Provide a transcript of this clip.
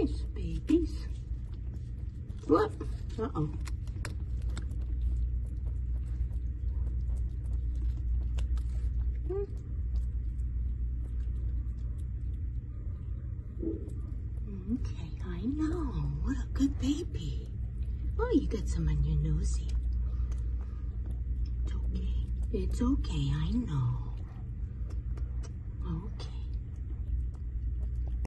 Yes, babies. What? Uh-oh. Hmm. Okay, I know. What a good baby. Oh, you got some on your nosy. It's okay. It's okay, I know.